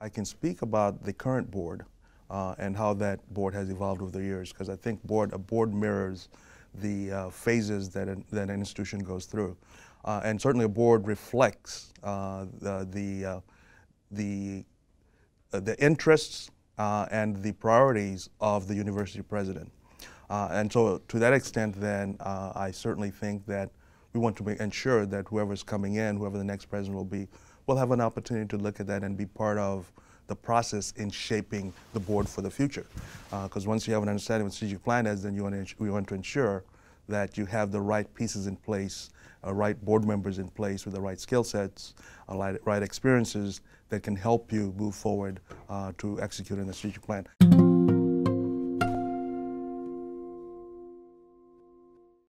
I can speak about the current board uh, and how that board has evolved over the years because I think board, a board mirrors the uh, phases that, an, that an institution goes through. Uh, and certainly a board reflects uh, the, the, uh, the, uh, the interests and the priorities of the university president. and so to that extent then, I certainly think that we want to ensure that whoever's coming in, whoever the next president will be, will have an opportunity to look at that and be part of the process in shaping the board for the future. Because uh, once you have an understanding of what strategic plan is, then you want to, we want to ensure that you have the right pieces in place, uh, right board members in place with the right skill sets, uh, right, right experiences that can help you move forward uh, to execute on the strategic plan.